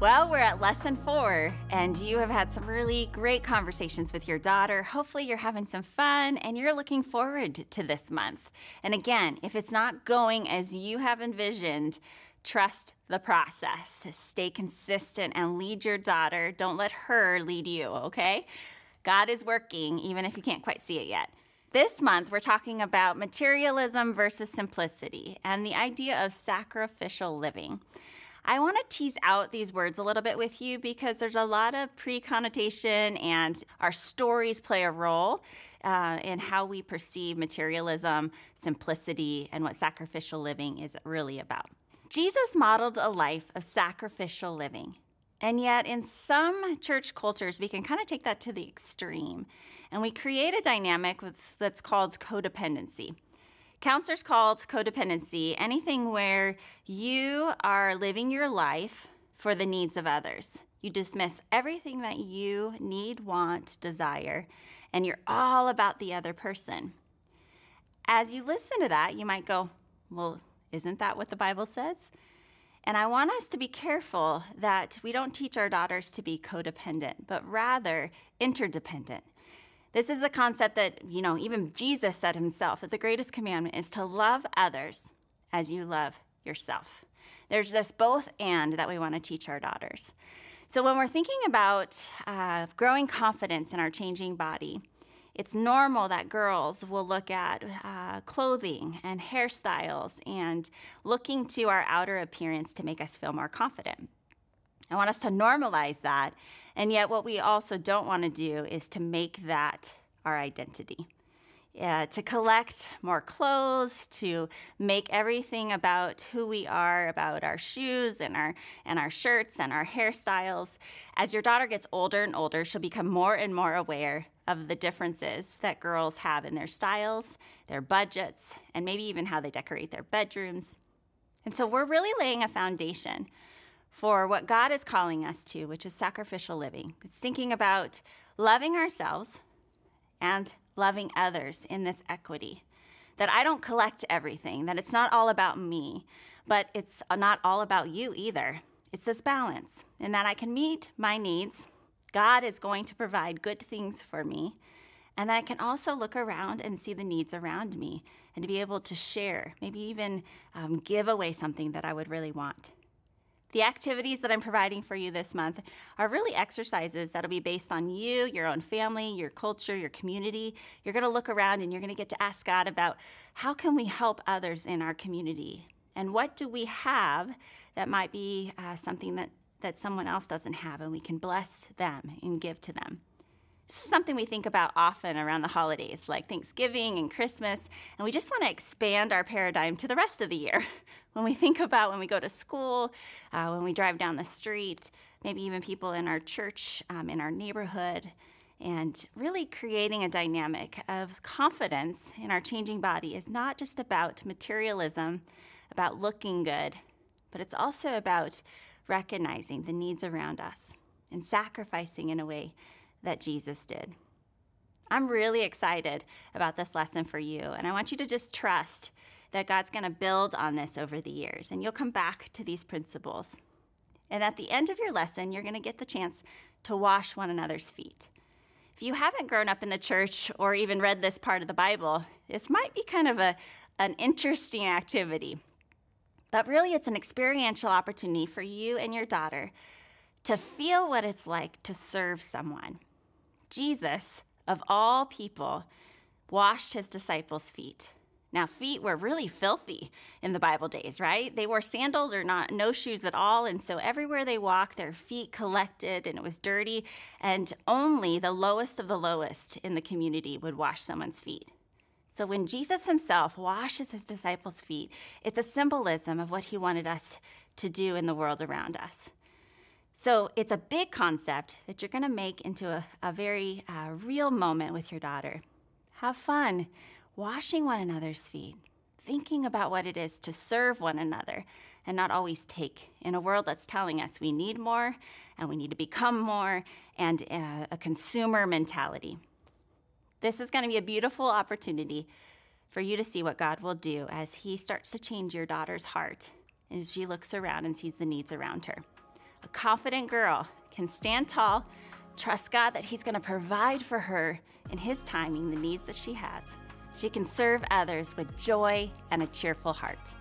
Well, we're at lesson four, and you have had some really great conversations with your daughter. Hopefully, you're having some fun and you're looking forward to this month. And again, if it's not going as you have envisioned, trust the process. Stay consistent and lead your daughter. Don't let her lead you, okay? God is working, even if you can't quite see it yet. This month, we're talking about materialism versus simplicity and the idea of sacrificial living. I want to tease out these words a little bit with you because there's a lot of pre connotation, and our stories play a role uh, in how we perceive materialism, simplicity, and what sacrificial living is really about. Jesus modeled a life of sacrificial living. And yet, in some church cultures, we can kind of take that to the extreme. And we create a dynamic with, that's called codependency. Counselors call it codependency anything where you are living your life for the needs of others. You dismiss everything that you need, want, desire, and you're all about the other person. As you listen to that, you might go, Well, isn't that what the Bible says? And I want us to be careful that we don't teach our daughters to be codependent, but rather interdependent. This is a concept that, you know, even Jesus said himself that the greatest commandment is to love others as you love yourself. There's this both and that we want to teach our daughters. So when we're thinking about uh, growing confidence in our changing body, it's normal that girls will look at uh, clothing and hairstyles and looking to our outer appearance to make us feel more confident. I want us to normalize that and yet, what we also don't want to do is to make that our identity. Uh, to collect more clothes, to make everything about who we are, about our shoes and our and our shirts and our hairstyles. As your daughter gets older and older, she'll become more and more aware of the differences that girls have in their styles, their budgets, and maybe even how they decorate their bedrooms. And so we're really laying a foundation for what God is calling us to, which is sacrificial living. It's thinking about loving ourselves and loving others in this equity. That I don't collect everything, that it's not all about me, but it's not all about you either. It's this balance, and that I can meet my needs. God is going to provide good things for me. And that I can also look around and see the needs around me and to be able to share, maybe even um, give away something that I would really want. The activities that I'm providing for you this month are really exercises that'll be based on you, your own family, your culture, your community. You're going to look around and you're going to get to ask God about how can we help others in our community? And what do we have that might be uh, something that, that someone else doesn't have and we can bless them and give to them? This is something we think about often around the holidays, like Thanksgiving and Christmas, and we just want to expand our paradigm to the rest of the year. When we think about when we go to school, uh, when we drive down the street, maybe even people in our church, um, in our neighborhood, and really creating a dynamic of confidence in our changing body is not just about materialism, about looking good, but it's also about recognizing the needs around us and sacrificing in a way that Jesus did. I'm really excited about this lesson for you, and I want you to just trust that God's going to build on this over the years, and you'll come back to these principles. And at the end of your lesson, you're going to get the chance to wash one another's feet. If you haven't grown up in the church or even read this part of the Bible, this might be kind of a, an interesting activity. But really, it's an experiential opportunity for you and your daughter to feel what it's like to serve someone. Jesus, of all people, washed his disciples' feet. Now, feet were really filthy in the Bible days, right? They wore sandals or not no shoes at all, and so everywhere they walked, their feet collected and it was dirty, and only the lowest of the lowest in the community would wash someone's feet. So when Jesus himself washes his disciples' feet, it's a symbolism of what he wanted us to do in the world around us. So it's a big concept that you're going to make into a, a very uh, real moment with your daughter. Have fun washing one another's feet, thinking about what it is to serve one another and not always take in a world that's telling us we need more and we need to become more and uh, a consumer mentality. This is going to be a beautiful opportunity for you to see what God will do as He starts to change your daughter's heart as she looks around and sees the needs around her. Confident girl can stand tall, trust God that He's going to provide for her in His timing the needs that she has. She can serve others with joy and a cheerful heart.